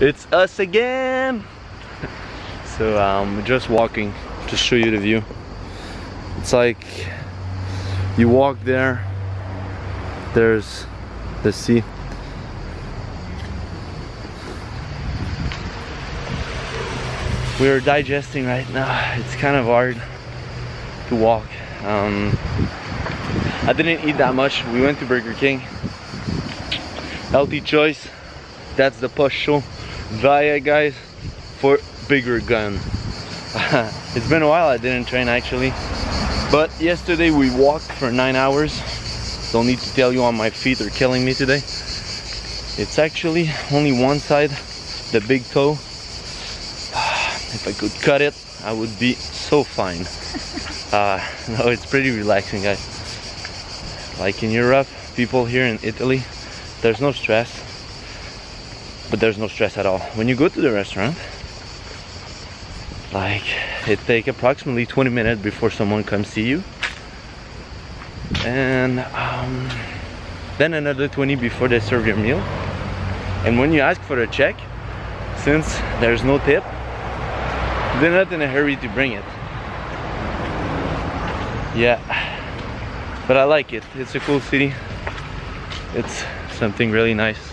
It's us again! so um, just walking to show you the view. It's like you walk there, there's the sea. We're digesting right now. It's kind of hard to walk. Um, I didn't eat that much. We went to Burger King. Healthy choice. That's the push show. Via guys for bigger gun. it's been a while I didn't train actually. But yesterday we walked for nine hours. Don't need to tell you on my feet are killing me today. It's actually only one side, the big toe. If I could cut it, I would be so fine. Uh, no, it's pretty relaxing guys. Like in Europe, people here in Italy, there's no stress. But there's no stress at all. When you go to the restaurant, like it take approximately 20 minutes before someone comes see you. And um, then another 20 before they serve your meal. And when you ask for a check, since there's no tip, they're not in a hurry to bring it. Yeah, but I like it. It's a cool city. It's something really nice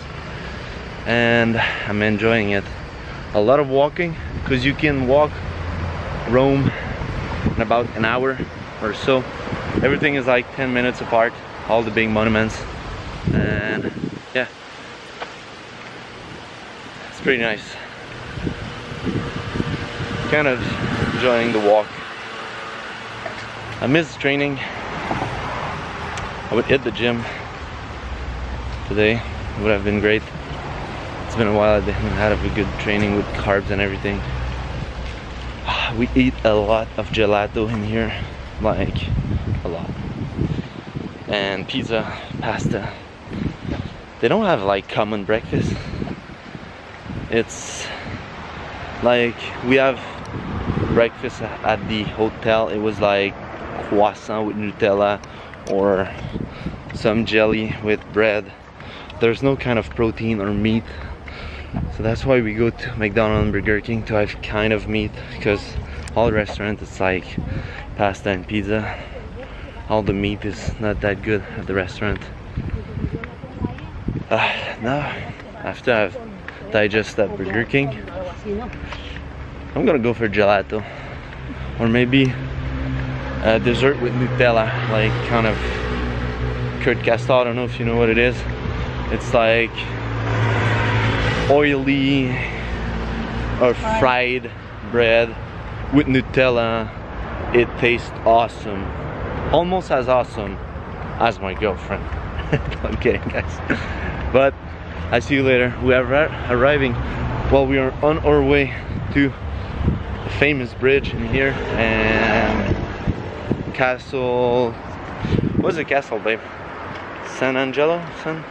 and I'm enjoying it. A lot of walking because you can walk Rome in about an hour or so. Everything is like 10 minutes apart, all the big monuments and yeah, it's pretty nice. Kind of enjoying the walk. I miss training. I would hit the gym today. It would have been great. Been a while I didn't have a good training with carbs and everything. Ah, we eat a lot of gelato in here, like a lot. And pizza, pasta. They don't have like common breakfast. It's like we have breakfast at the hotel. It was like croissant with Nutella or some jelly with bread. There's no kind of protein or meat so that's why we go to McDonald's and Burger King to have kind of meat because all restaurants it's like pasta and pizza. All the meat is not that good at the restaurant. Uh, now, after I've digested that Burger King, I'm gonna go for gelato. Or maybe a dessert with Nutella, like kind of Kurt Castor, I don't know if you know what it is. It's like oily uh, or fried bread with Nutella. It tastes awesome. Almost as awesome as my girlfriend. I'm kidding guys. But I see you later. We are arriving. Well, we are on our way to the famous bridge in here and castle. What's the castle, babe? San Angelo? San?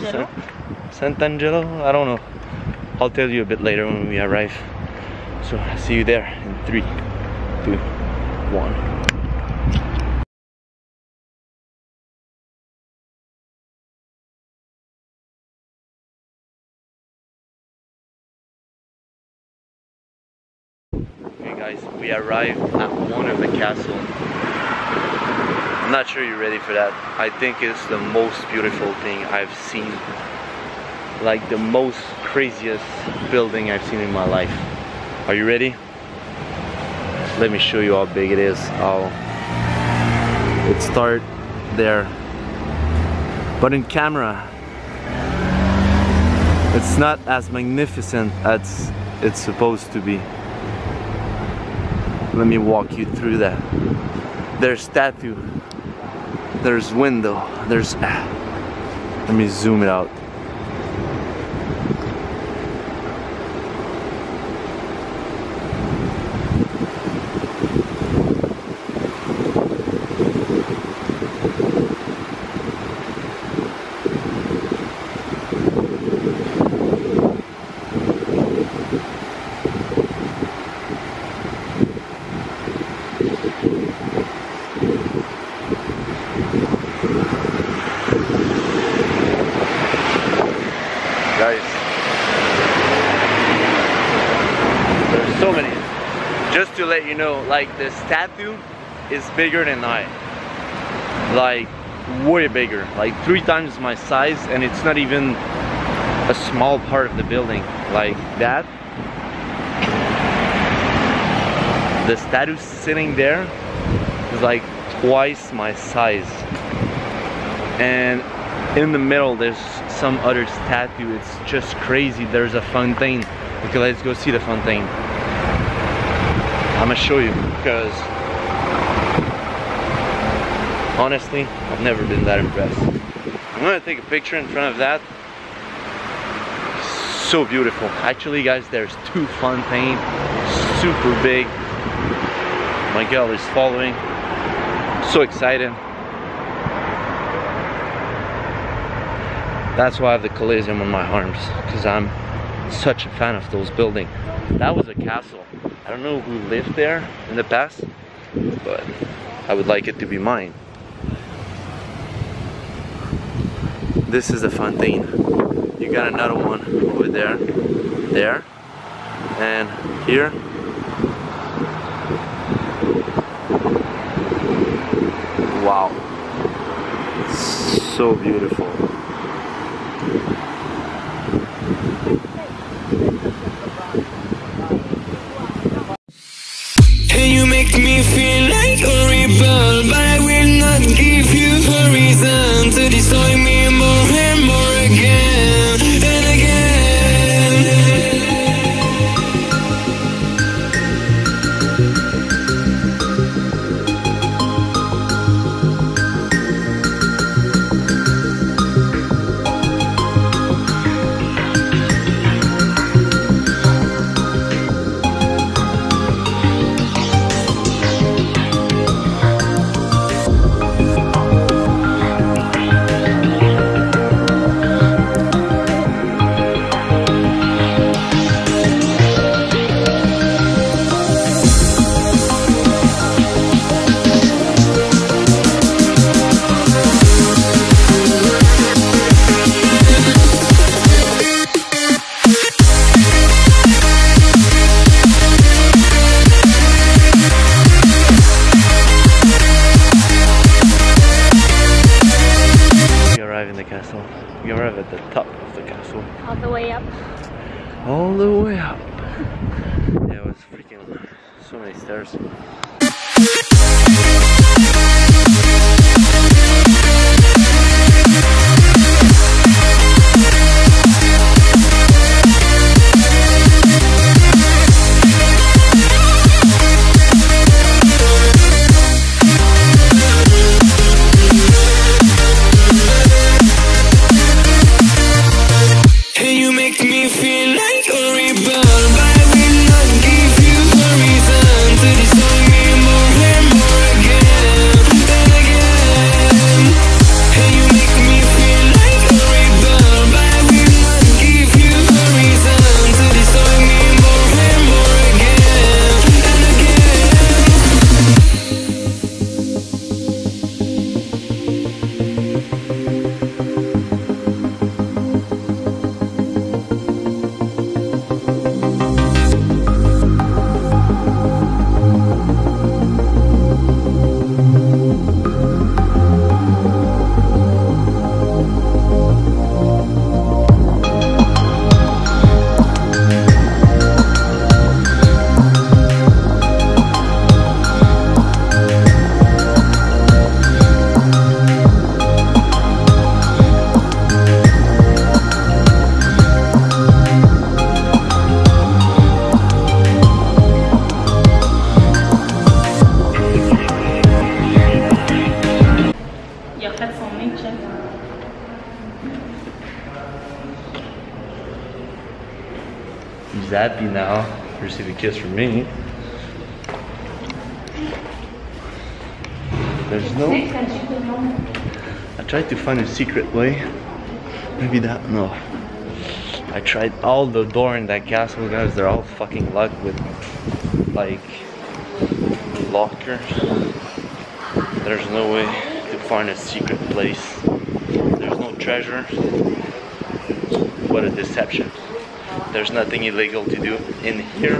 San? Sant'Angelo? I don't know. I'll tell you a bit later when we arrive. So I'll see you there in three, two, one. Okay guys, we arrived at one of the castle. I'm not sure you're ready for that. I think it's the most beautiful thing I've seen like the most craziest building I've seen in my life. Are you ready? Let me show you how big it is. I'll it start there. But in camera, it's not as magnificent as it's supposed to be. Let me walk you through that. There's statue, there's window, there's, ah, let me zoom it out. guys So many. Just let you know, like the statue is bigger than I. Like way bigger, like three times my size and it's not even a small part of the building like that. The statue sitting there is like twice my size. And in the middle there's some other statue, it's just crazy. There's a fountain. Okay, let's go see the fountain. I'm gonna show you because honestly, I've never been that impressed. I'm gonna take a picture in front of that. So beautiful. Actually guys, there's two fontaines, super big. My girl is following. So excited. That's why I have the collision on my arms, because I'm such a fan of those buildings. That was a castle. I don't know who lived there in the past, but I would like it to be mine. This is a fountain. You got another one over there, there, and here. Wow, so beautiful. Rebel But I will not give you In the castle. We arrive at the top of the castle. all the way up. All the way up. Yeah, it was freaking so many stairs. He's happy now. Receive a kiss from me. There's no. I tried to find a secret way. Maybe that. No. I tried all the door in that castle, guys. They're all fucking locked with like lockers. There's no way to find a secret place. There's no treasure. What a deception. There's nothing illegal to do in here.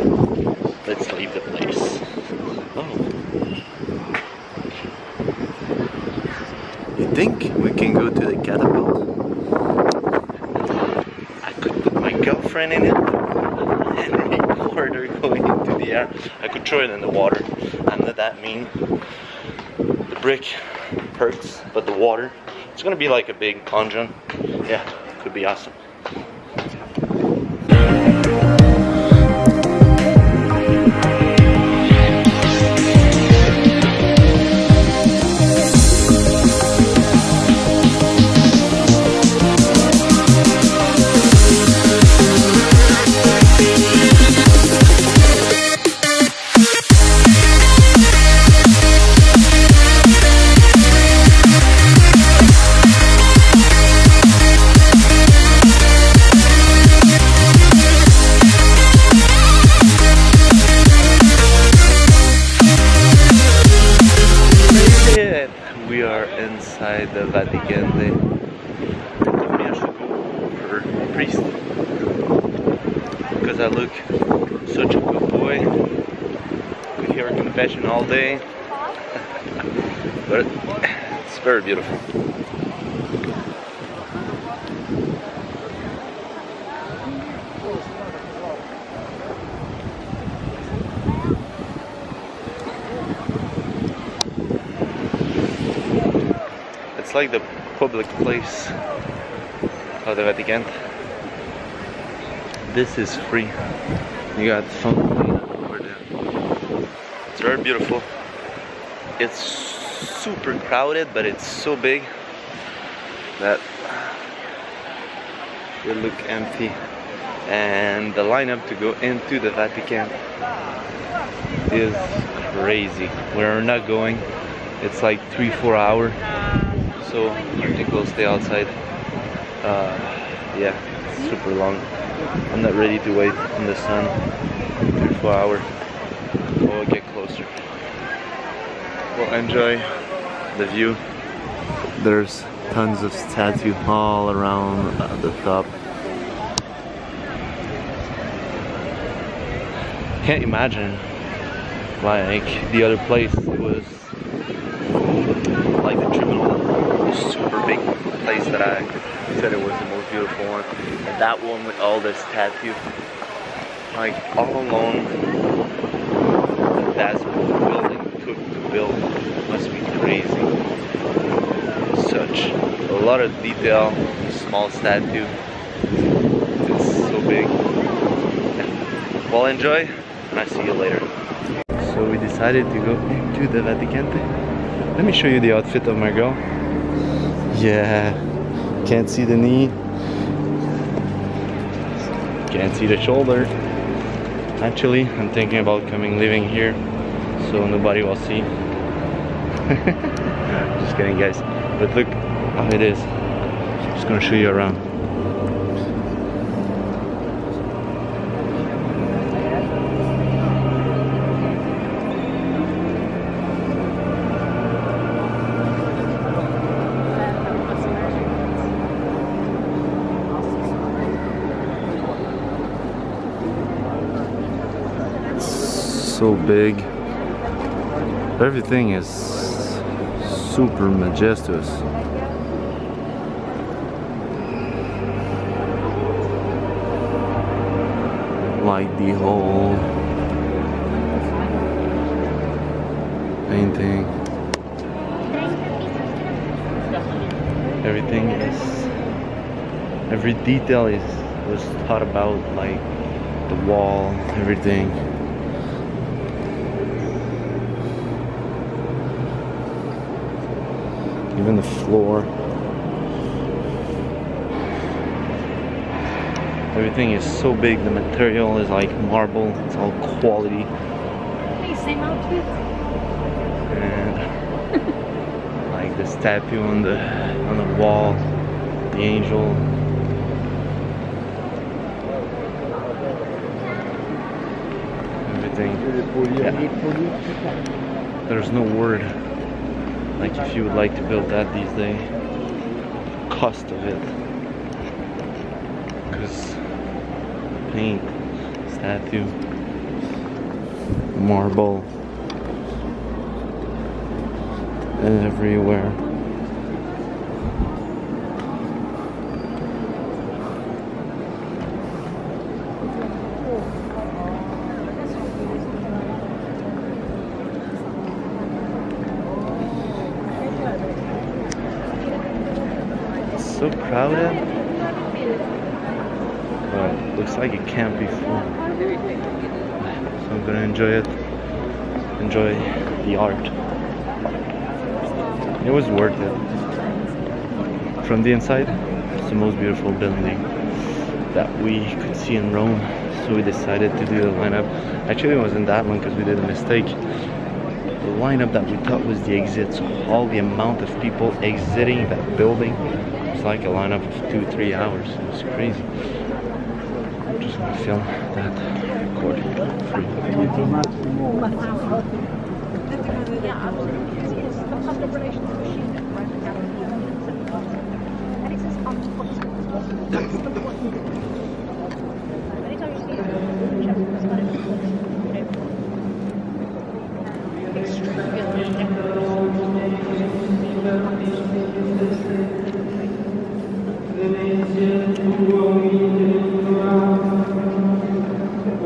let's leave the place. Oh. You think we can go to the catapult? I could put my girlfriend in it and record her going into the air. I could throw it in the water. I'm not that mean. The brick perks, but the water, it's gonna be like a big plungeon. Yeah, could be awesome. I look such a good boy. We hear confession all day, but it's very beautiful. It's like the public place of the Vatican. This is free. You got fountain over there. It's very beautiful. It's super crowded, but it's so big that it look empty. And the lineup to go into the Vatican is crazy. We're not going. It's like three, four hour. So I think we'll stay outside. Uh, yeah, super long. I'm not ready to wait in the sun three, four hour. We'll oh, get closer. We'll enjoy the view. There's tons of statue all around at the top. Can't imagine like the other place was like the tribunal the super big place that I said it was the most beautiful one. And that one with all this statue like all alone that building took to build. Must be crazy. Such a lot of detail small statue. It's so big. Well enjoy and I see you later. So we decided to go into the Vatican. Let me show you the outfit of my girl. Yeah, can't see the knee. Can't see the shoulder. Actually, I'm thinking about coming living here so nobody will see. Just kidding guys. But look how it is. Just gonna show you around. So big. Everything is super majestuous. Like the whole painting. Everything is every detail is was thought about like the wall, everything. Even the floor. Everything is so big, the material is like marble, it's all quality. Hey, same outfit. And like the statue on the on the wall, the angel. Everything. Yeah. There's no word. Like if you would like to build that these days, cost of it. Because paint, statue, marble everywhere. So crowded. But looks like it can't be full. So I'm gonna enjoy it. Enjoy the art. It was worth it. From the inside, it's the most beautiful building that we could see in Rome. So we decided to do the lineup. Actually, it wasn't that long because we did a mistake. The lineup that we thought was the exit, so all the amount of people exiting that building was like a lineup of two, three hours. It's crazy. I'm just gonna film that recording for you.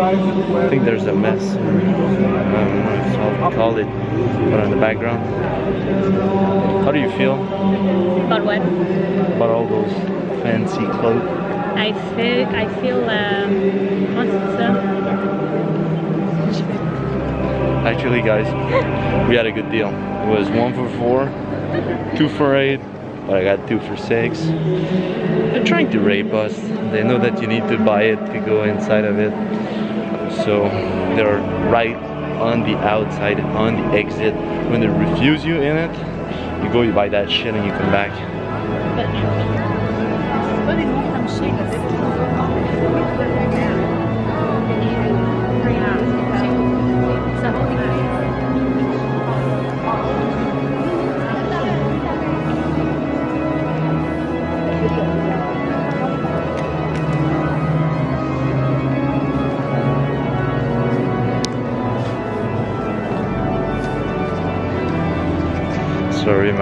I think there's a mess. I don't know if I'll call it, but in the background. How do you feel About what? about all those fancy clothes? I feel, I feel, um, c'est ça? Actually, guys, we had a good deal. It was one for four, two for eight, but I got two for six. They're trying to rape us. They know that you need to buy it to go inside of it. So they're right on the outside, on the exit. When they refuse you in it, you go, you buy that shit, and you come back.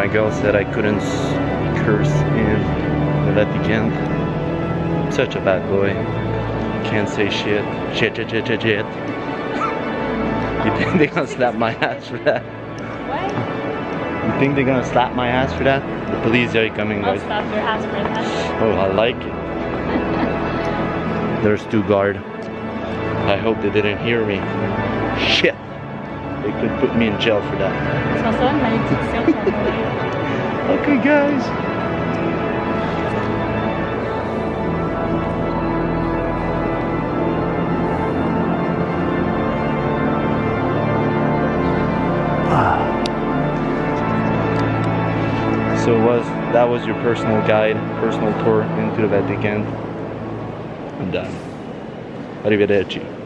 My girl said I couldn't curse in the Vatican. Such a bad boy. Can't say shit. Shit, shit, shit, shit, shit. You think they're gonna slap my ass for that? What? You think they're gonna slap my ass for that? The police are coming, I'll guys. stop your ass for that. Oh, I like it. There's two guard. I hope they didn't hear me. Shit. They could put me in jail for that. C'est ça, une malédiction, ça va mourir. Okay, guys. So it was that was your personal guide, personal tour into the Vatican. I'm done. Arrivederci.